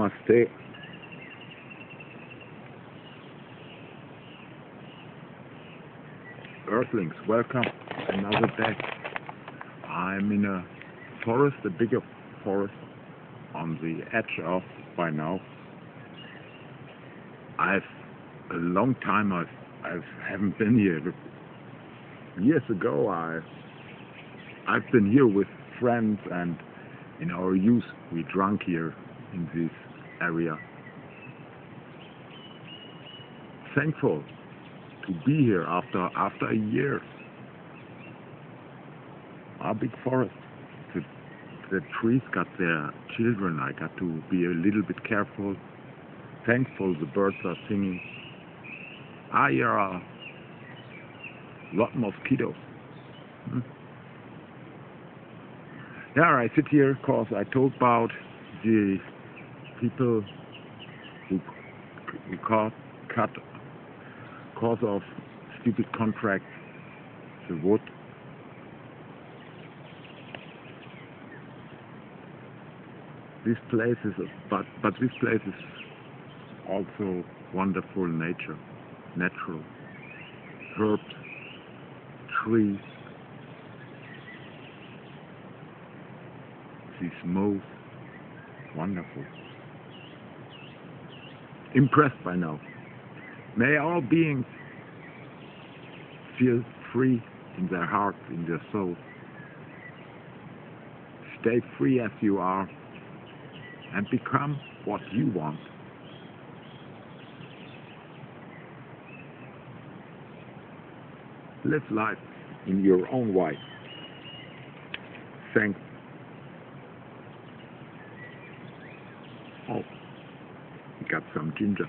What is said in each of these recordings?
Namaste. Earthlings, welcome. Another day. I'm in a forest, a bigger forest, on the edge of by now. I've a long time I've I haven't been here. Years ago I I've been here with friends and in our youth we drank here in this area. Thankful to be here after after a year. Our big forest. The, the trees got their children. I got to be a little bit careful. Thankful the birds are singing. Ah, here are a lot mosquitoes. Hmm. Yeah, I sit here because I talk about the people who, who cut, cut cause of stupid contracts the wood. This place is, but but this place is also wonderful nature, natural herbs, trees, this mauve, wonderful. Impressed by now. May all beings feel free in their hearts, in their soul. Stay free as you are and become what you want. Live life in your own way. Thanks. Oh, got some ginger.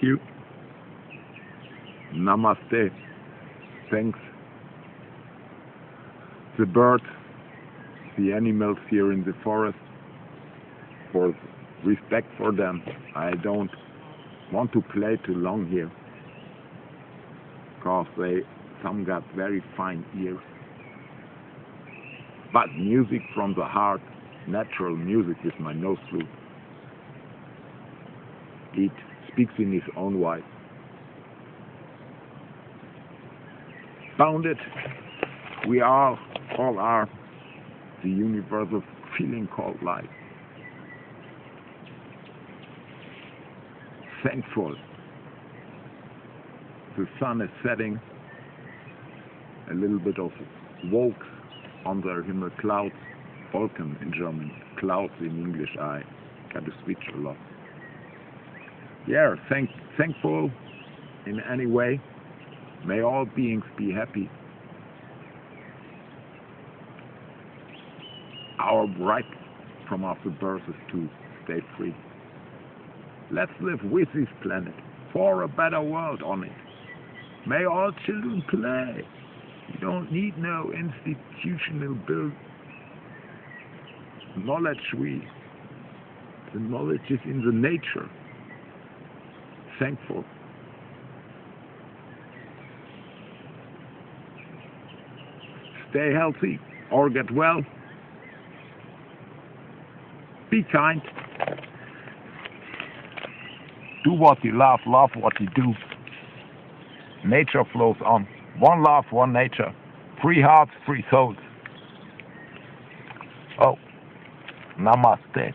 Thank you. Namaste. Thanks. The birds, the animals here in the forest, for respect for them. I don't want to play too long here because they some got very fine ears. But music from the heart, natural music with my nose flute. It speaks in his own way. Found it. We all, all are the universal feeling called life. Thankful. The sun is setting. A little bit of Wolks on the Himmel, clouds, Wolken in German, clouds in English. I got to switch a lot. Yeah, thank, thankful in any way. May all beings be happy. Our right from after birth is to stay free. Let's live with this planet for a better world on it. May all children play. You don't need no institutional build knowledge. We the knowledge is in the nature. Thankful. Stay healthy or get well. Be kind. Do what you love, love what you do. Nature flows on. One love, one nature. Free hearts, free souls. Oh, namaste.